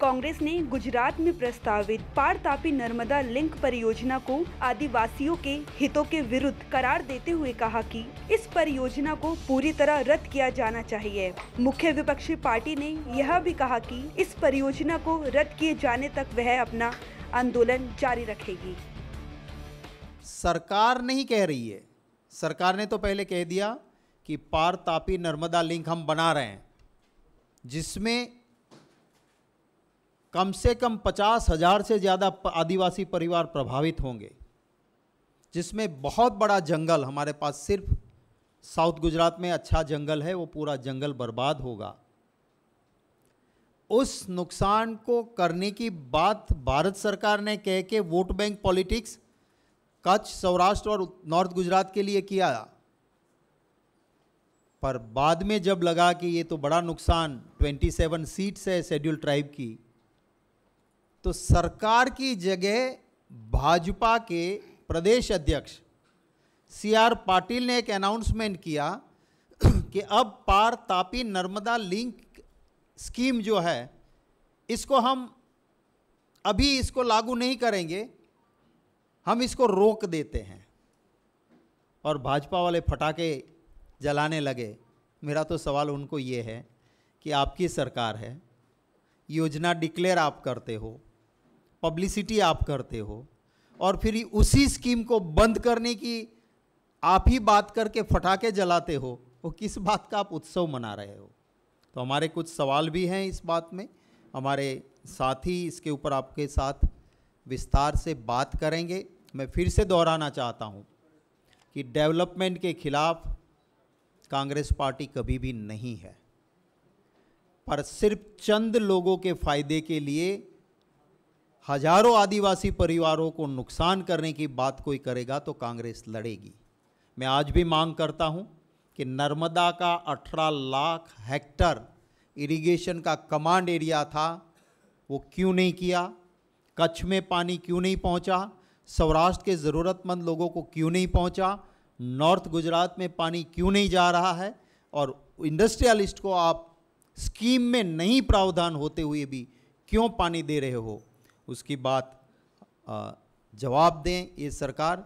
कांग्रेस ने गुजरात में प्रस्तावित पार तापी नर्मदा लिंक परियोजना को आदिवासियों के हितों के विरुद्ध करार देते हुए कहा कि इस परियोजना को पूरी तरह रद्द किया जाना चाहिए। मुख्य विपक्षी पार्टी ने यह भी कहा कि इस परियोजना को रद्द किए जाने तक वह अपना आंदोलन जारी रखेगी। सरकार नहीं कह रही है। सरकार ने तो पहले कह दिया कि पार तापी नर्मदा लिंक हम बना रहे हैं, जिसमें कम से कम पचास हज़ार से ज़्यादा आदिवासी परिवार प्रभावित होंगे, जिसमें बहुत बड़ा जंगल हमारे पास सिर्फ़ साउथ गुजरात में अच्छा जंगल है, वो पूरा जंगल बर्बाद होगा। उस नुकसान को करने की बात भारत सरकार ने कह के vote bank politics, Kutch, Saurashtra और नॉर्थ गुजरात के लिए किया। पर बाद में जब लगा कि ये तो बड़ा नुकसान 27 सीट्स है शेड्यूल ट्राइब की तो सरकार की जगह भाजपा के प्रदेश अध्यक्ष सी आर पाटिल ने एक अनाउंसमेंट किया कि अब पार तापी नर्मदा लिंक स्कीम जो है, इसको हम अभी इसको लागू नहीं करेंगे, हम इसको रोक देते हैं। और भाजपा वाले फटाके जलाने लगे। मेरा तो सवाल उनको ये है कि आपकी सरकार है, योजना डिक्लेयर आप करते हो पब्लिसिटी आप करते हो, और फिर उसी स्कीम को बंद करने की आप ही बात करके फटाके जलाते हो, वो किस बात का आप उत्सव मना रहे हो? तो हमारे कुछ सवाल भी हैं इस बात में। हमारे साथी इसके ऊपर आपके साथ विस्तार से बात करेंगे। मैं फिर से दोहराना चाहता हूँ कि डेवलपमेंट के खिलाफ कांग्रेस पार्टी कभी भी नहीं है। पर सिर्फ़ चंद लोगों के फ़ायदे के लिए हज़ारों आदिवासी परिवारों को नुकसान करने की बात कोई करेगा तो कांग्रेस लड़ेगी। मैं आज भी मांग करता हूँ कि नर्मदा का 18 लाख हेक्टर इरिगेशन का कमांड एरिया था, वो क्यों नहीं किया? कच्छ में पानी क्यों नहीं पहुँचा? सौराष्ट्र के ज़रूरतमंद लोगों को क्यों नहीं पहुँचा? नॉर्थ गुजरात में पानी क्यों नहीं जा रहा है? और इंडस्ट्रियलिस्ट को आप स्कीम में नहीं प्रावधान होते हुए भी क्यों पानी दे रहे हो? उसकी बात जवाब दें ये सरकार।